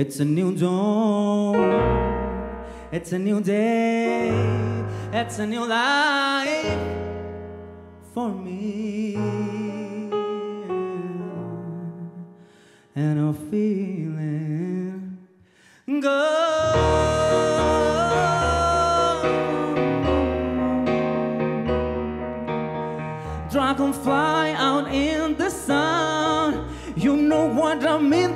It's a new dawn. It's a new day. It's a new life for me. And I'm feeling good. Dragonfly out in the sun. You know what I mean?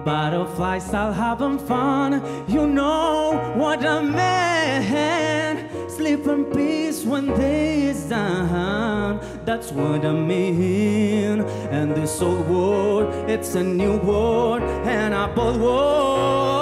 Butterflies having fun. You know what I mean. Sleep in peace when day is done. That's what I mean. And this old world, it's a new world, and I both world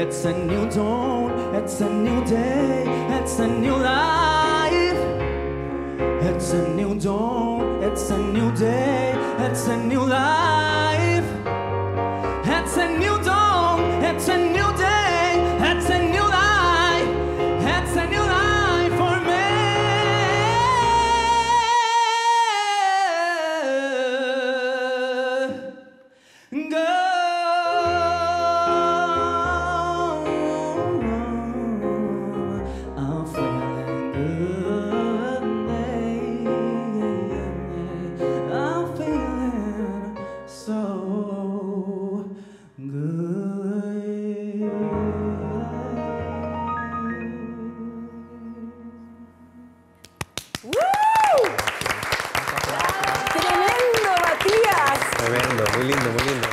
It's a new dawn, it's a new day, it's a new life. It's a new dawn, it's a new day, it's a new life. It's a new dawn, ¡Tremendo, Matías! Tremendo, muy lindo, muy lindo.